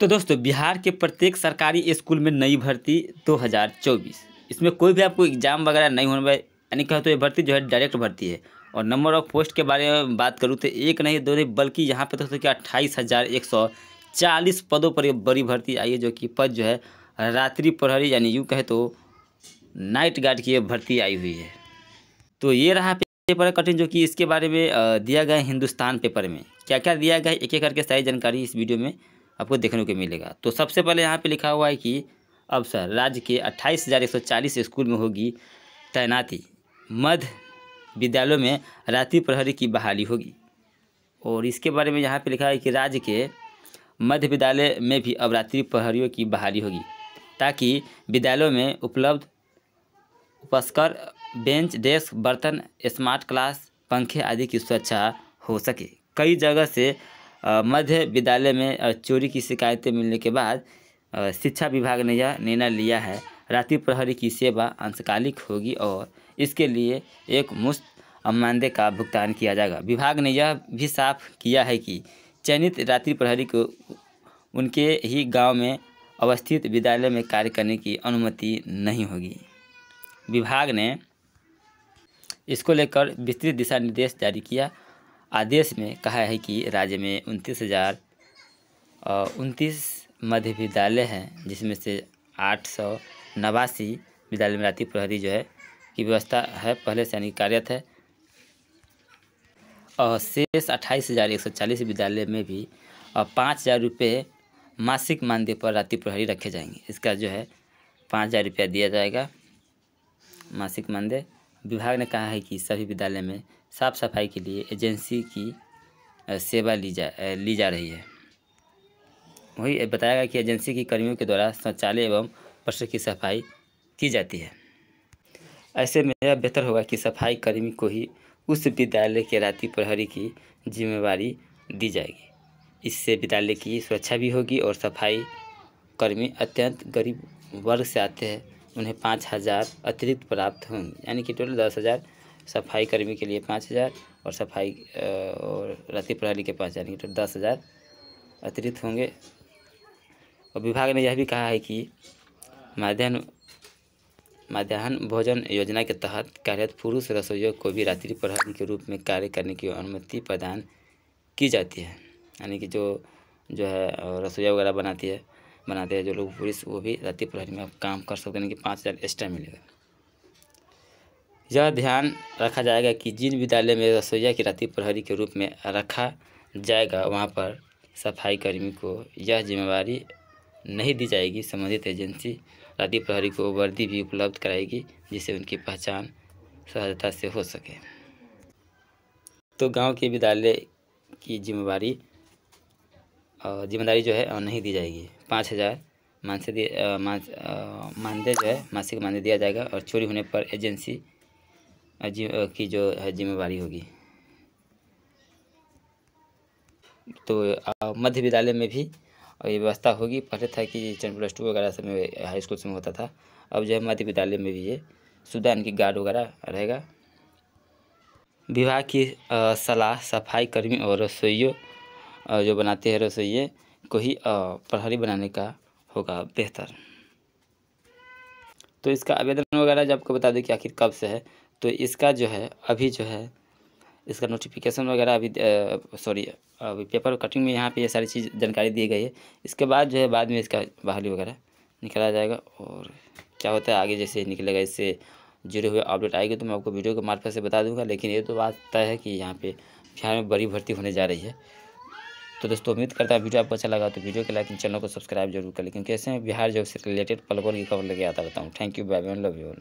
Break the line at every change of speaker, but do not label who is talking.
तो दोस्तों, बिहार के प्रत्येक सरकारी स्कूल में नई भर्ती 2024 इसमें कोई भी आपको एग्ज़ाम वगैरह नहीं होने वाले, यानी कहा तो ये भर्ती जो है डायरेक्ट भर्ती है। और नंबर ऑफ़ पोस्ट के बारे में बात करूँ तो एक नहीं, दो नहीं, बल्कि यहाँ पे दोस्तों क्या अट्ठाईस हज़ार एक सौ चालीस पदों पर ये बड़ी भर्ती आई है, जो कि पद जो है रात्रि प्रहरी, यानी यूँ कहे तो नाइट गार्ड की ये भर्ती आई हुई है। तो ये रहा पेपर कठिन, जो कि इसके बारे में दिया गया हिंदुस्तान पेपर में। क्या क्या दिया गया एक एक करके सारी जानकारी इस वीडियो में आपको देखने को मिलेगा। तो सबसे पहले यहाँ पे लिखा हुआ है कि अब सर, राज्य के अट्ठाईस हज़ार एक सौ चालीस स्कूल में होगी तैनाती। मध्य विद्यालयों में रात्रि प्रहरी की बहाली होगी। और इसके बारे में यहाँ पे लिखा है कि राज्य के मध्य विद्यालय में भी अब रात्रि प्रहरियों की बहाली होगी, ताकि विद्यालयों में उपलब्ध उपस्कर, बेंच, डेस्क, बर्तन, स्मार्ट क्लास, पंखे आदि की सुरक्षा हो सके। कई जगह से मध्य विद्यालय में चोरी की शिकायतें मिलने के बाद शिक्षा विभाग ने यह निर्णय लिया है। रात्रि प्रहरी की सेवा अंशकालिक होगी और इसके लिए एक मुश्त मानदेय का भुगतान किया जाएगा। विभाग ने यह भी साफ़ किया है कि चयनित रात्रि प्रहरी को उनके ही गाँव में अवस्थित विद्यालय में कार्य करने की अनुमति नहीं होगी। विभाग ने इसको लेकर विस्तृत दिशा निर्देश जारी किया आदेश में कहा है कि राज्य में उनतीस हज़ार उनतीस मध्य विद्यालय हैं, जिसमें से आठ सौ नवासी विद्यालय में रात्रि प्रहरी जो है की व्यवस्था है, पहले से यानी कार्यरत है। और शेष अट्ठाईस हज़ार एक सौ चालीस विद्यालय में भी पाँच हज़ार रुपये मासिक मानदेय पर रात्रि प्रहरी रखे जाएँगे। इसका जो है पाँच हज़ार रुपया दिया जाएगा मासिक मानदेय। विभाग ने कहा है कि सभी विद्यालय में साफ़ सफ़ाई के लिए एजेंसी की सेवा ली जा ली जा रही है। वही बताया गया कि एजेंसी की कर्मियों के द्वारा शौचालय एवं परिसर की सफ़ाई की जाती है। ऐसे में यह बेहतर होगा कि सफ़ाई कर्मी को ही उस विद्यालय के राति प्रहरी की जिम्मेवारी दी जाएगी। इससे विद्यालय की सुरक्षा भी होगी और सफ़ाई कर्मी अत्यंत गरीब वर्ग से आते हैं। उन्हें पाँच हज़ार अतिरिक्त प्राप्त होंगे, यानी कि टोटल दस हज़ार सफ़ाई कर्मी के लिए पाँच हज़ार और सफ़ाई और रात्रि प्रहरी के पाँच कि टोटल दस हज़ार अतिरिक्त होंगे। और विभाग ने यह भी कहा है कि माध्यान्ह मध्याह्न भोजन योजना के तहत कार्यरत पुरुष रसोइयों को भी रात्रि प्रहरी के रूप में कार्य करने की अनुमति प्रदान की जाती है। यानी कि जो जो है, रसोईया वगैरह बनाती है, बनाते हैं जो लोग पुलिस वो भी रात्रि प्रहरी में काम कर सकते हैं कि पाँच हज़ार एक्स्ट्रा मिलेगा। यह ध्यान रखा जाएगा कि जिन विद्यालय में रसोईया की रात्रि प्रहरी के रूप में रखा जाएगा, वहाँ पर सफ़ाई कर्मी को यह जिम्मेवारी नहीं दी जाएगी। संबंधित एजेंसी रात्रि प्रहरी को वर्दी भी उपलब्ध कराएगी, जिससे उनकी पहचान सहजता से हो सके। तो गाँव के विद्यालय की जिम्मेवारी ज़िम्मेदारी जो है नहीं दी जाएगी। पाँच हज़ार मानसे मानदेय जो है, मासिक मानदेय दिया जाएगा और चोरी होने पर एजेंसी की जो है जिम्मेवारी होगी। तो मध्य विद्यालय में भी ये व्यवस्था होगी। पहले था कि टेन प्लस टू वगैरह सब में हाई स्कूल में होता था। अब जो है मध्य विद्यालय में भी ये सुविधा इनकी गार्ड वगैरह रहेगा। विभाग की सलाह, सफ़ाई कर्मी और रसोइयों जो बनाते हैं रसोइये को ही प्रहरी बनाने का होगा बेहतर। तो इसका आवेदन वगैरह जब आपको बता दें कि आखिर कब से है तो इसका जो है, अभी जो है, इसका नोटिफिकेशन वगैरह अभी सॉरी अभी पेपर कटिंग में यहाँ पे ये सारी चीज़ जानकारी दी गई है। इसके बाद जो है, बाद में इसका बहाली वगैरह निकाला जाएगा और क्या होता है, आगे जैसे निकलेगा, इससे जुड़े हुए अपडेट आएगी तो मैं आपको वीडियो के मार्फत से बता दूँगा, लेकिन ये तो बात तय है कि यहाँ पे बिहार में बड़ी भर्ती होने जा रही है। तो दोस्तों, उम्मीद करता है वीडियो आपको अच्छा लगा तो वीडियो के लाइक चैनल को सब्सक्राइब ज़रूर कर लेकिन कैसे बिहार जो से रिलेटेड पल की खबर लेके आता हूँ। Thank you bye bye love you